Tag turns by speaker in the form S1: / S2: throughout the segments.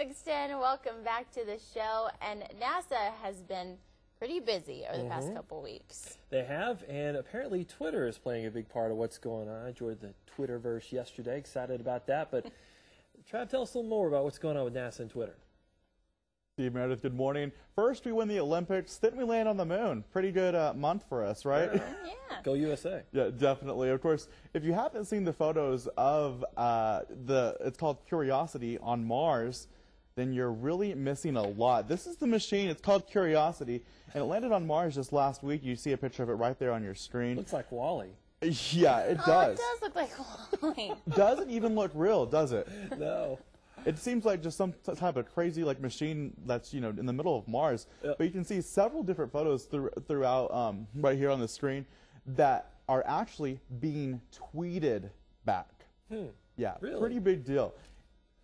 S1: Sixten, welcome back to the show. And NASA has been pretty busy over the
S2: Mm-hmm.
S1: past couple weeks.
S2: They have, and apparently Twitter is playing a big part of what's going on. I enjoyed the Twitterverse yesterday, excited about that. But Trav, tell us a little more about what's going on with NASA and Twitter.
S3: Steve Meredith, good morning. First, we win the Olympics, then we land on the moon. Pretty good uh, month for us, right?
S1: Yeah.
S2: Go USA.
S3: Yeah, definitely. Of course, if you haven't seen the photos of uh, the, it's called Curiosity on Mars, then you're really missing a lot. This is the machine. It's called Curiosity, and it landed on Mars just last week. You see a picture of it right there on your screen.
S2: Looks like WALL-E.
S3: yeah, it
S1: Oh,
S3: does.
S1: it does look like WALL-E.
S3: Doesn't even look real, does it?
S2: No.
S3: It seems like just some type of crazy like machine that's you know in the middle of Mars.
S2: Yep.
S3: But you can see several different photos through, throughout um, right here on the screen that are actually being tweeted back. Yeah,
S2: Really?
S3: pretty big deal.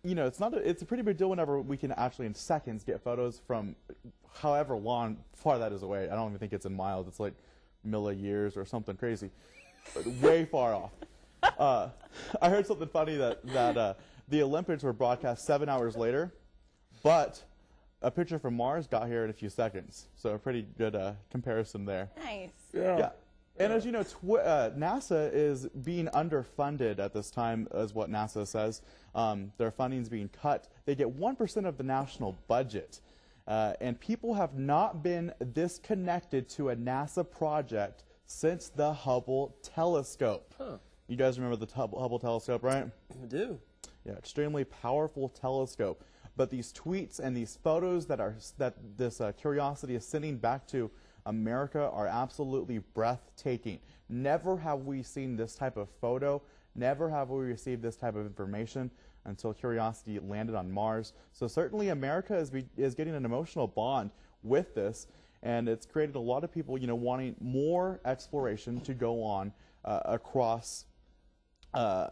S3: You know, it's not. A, it's a pretty big deal whenever we can actually in seconds get photos from however long far that is away. I don't even think it's in miles. It's like milli years or something crazy, way far off. Uh, I heard something funny that that uh, the Olympics were broadcast seven hours later, but a picture from Mars got here in a few seconds. So a pretty good uh, comparison there.
S1: Nice.
S3: Yeah. And as you know, uh, NASA is being underfunded at this time, is what NASA says. Um, their funding is being cut. They get 1% of the national budget. Uh, and people have not been this connected to a NASA project since the Hubble telescope.
S2: Huh.
S3: You guys remember the Hubble Hubble telescope, right?
S2: I do.
S3: Yeah, extremely powerful telescope. But these tweets and these photos that are that this uh, curiosity is sending back to America are absolutely breathtaking. Never have we seen this type of photo. Never have we received this type of information until Curiosity landed on Mars. So certainly America is is getting an emotional bond with this, and it's created a lot of people, you know, wanting more exploration to go on uh, across uh,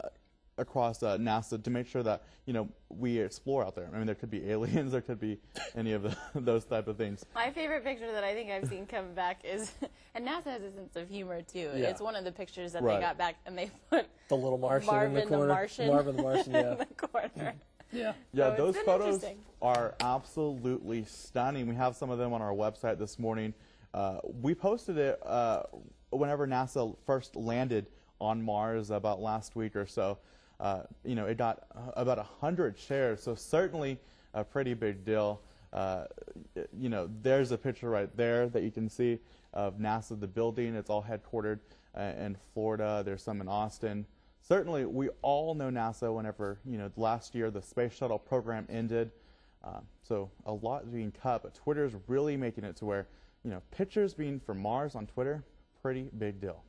S3: across uh, NASA to make sure that you know we explore out there. I mean, there could be aliens, there could be any of the, those type of things.
S1: My favorite picture that I think I've seen come back is, and NASA has a sense of humor too.
S2: Yeah.
S1: It's one of the pictures that
S3: Right.
S1: they got back, and they put
S2: The little Martian
S1: Marvin
S2: in the corner.
S1: Martian.
S2: Marvin the Martian,
S1: in the corner.
S2: yeah.
S3: Yeah,
S1: So
S3: those photos are absolutely stunning. We have some of them on our website this morning. Uh, we posted it uh, whenever NASA first landed on Mars about last week or so. Uh, you know, it got uh, about 100 shares, so certainly a pretty big deal. Uh, you know, there's a picture right there that you can see of NASA, the building. It's all headquartered uh, in Florida. There's some in Austin. Certainly, we all know NASA whenever, you know, last year the space shuttle program ended. Uh, so a lot being cut, but Twitter's really making it to where, you know, pictures being from Mars on Twitter, pretty big deal.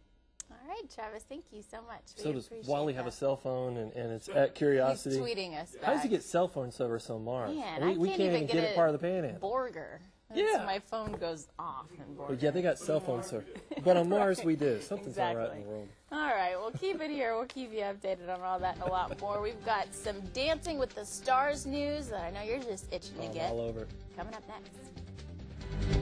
S1: All right, Travis, thank you so much.
S2: So
S1: We
S2: does
S1: appreciate
S2: WALL-E have a cell phone and, and it's at Curiosity?
S1: He's tweeting us back.
S2: How does he get cell phone service on Mars?
S1: Man,
S2: we
S1: I can't,
S2: can't
S1: even get,
S2: get
S1: it
S2: it part of the panhandle.
S1: Borger. That's-
S2: Yeah.
S1: My phone goes off in Borger.
S2: Yeah, they got cell phone service. But on Mars, we do. Something's not right in the world.
S1: All right, we'll keep it here. We'll keep you updated on all that and a lot more. We've got some Dancing with the Stars news that I know you're just itching to oh,
S2: I'm
S1: get
S2: all over.
S1: coming up next.